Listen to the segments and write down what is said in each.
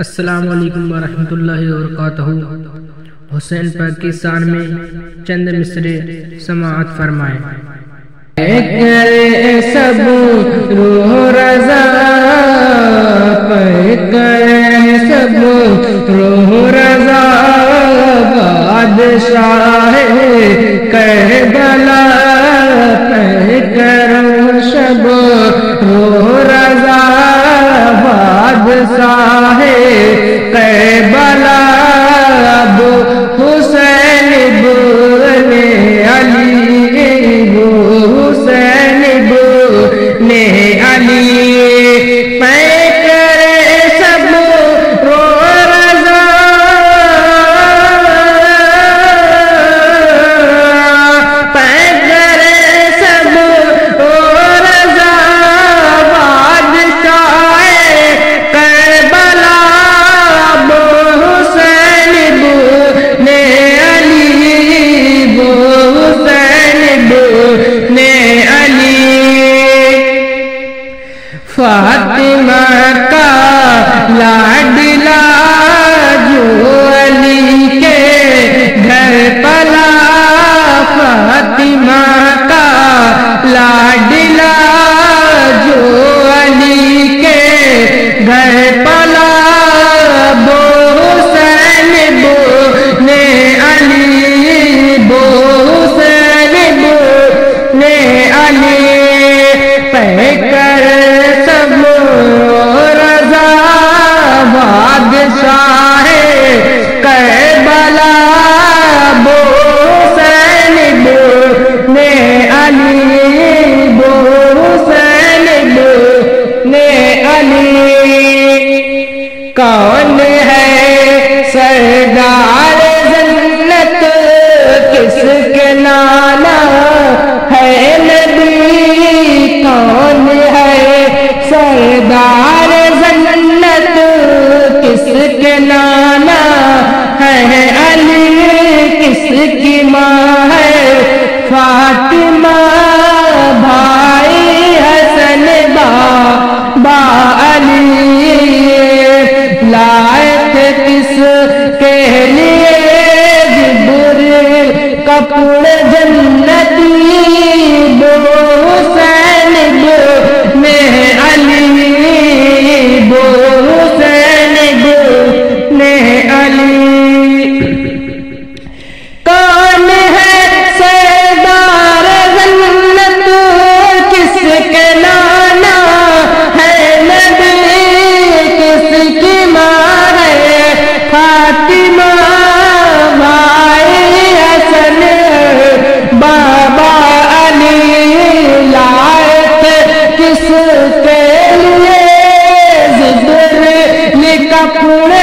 असलकम वरहमल वर्क हुसैन पाकिस्तान में चंद मिसरे समात फरमाए। करे कौन है सरदार? जनी पूरे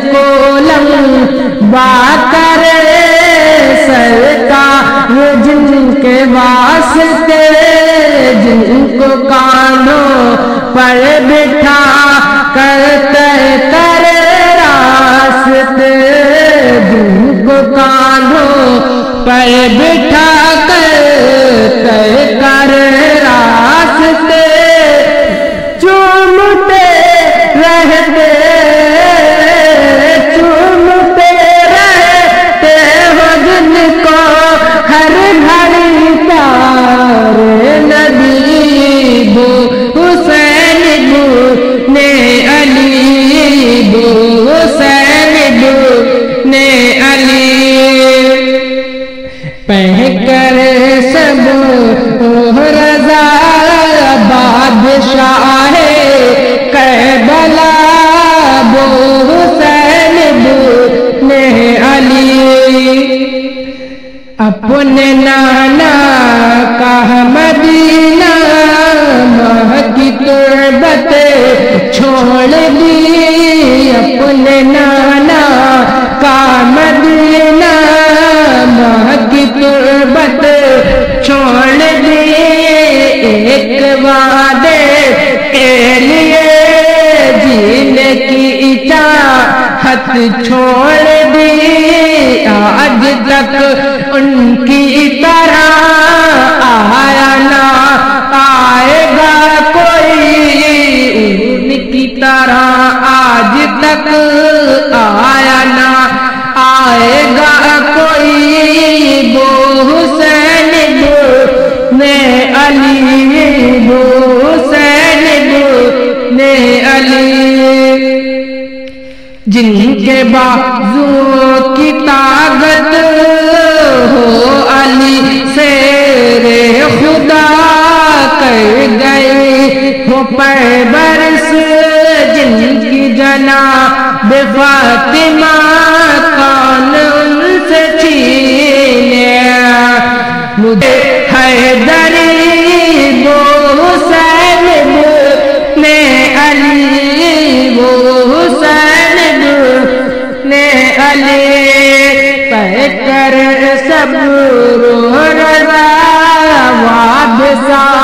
को लंबा कर सरकार जिनके वास्ते, जिनको कानों पर बिठा करते कर रास्ते, जिनको कानों पर बिठा अपने नाना का मदीना महकी तुरबत छोड़ दी। अपने नाना का मदीना महकी तुरबत छोड़ दी। एक वादे के लिए जीने की चाहत छोड़ दी। आज तक उनकी तरह आया ना आएगा कोई उनकी तरह आज तक। गए हो पर बरस जिनकी जना बेफातिमा कौन उनसे छीने। मुझे हैदरी वो हुसैन ने अली, वो हुसैन ने अली। पह कर सब रो रजा वाद साहे कह बला वो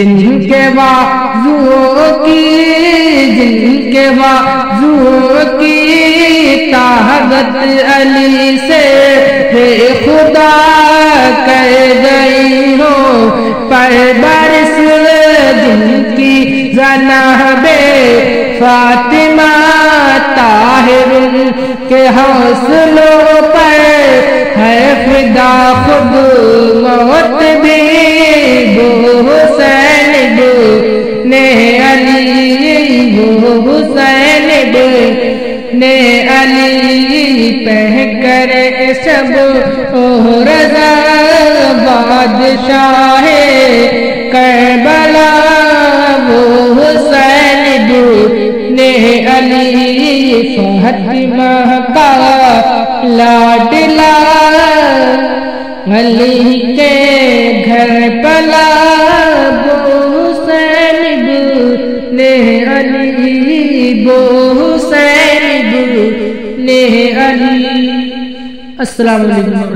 जिनके बाजुओं की, जिनके बाजुओं की ताकत अली से हे खुदा कर गई हो पर बरस जिनकी जनाबे फातिमा ताहिर के हौसलों पर है फिदा खुद मौत ने अली पह कर सब ओ रजा बादशाह करबला वो हुसैन ने अली फातिमा का लाडला अली के अली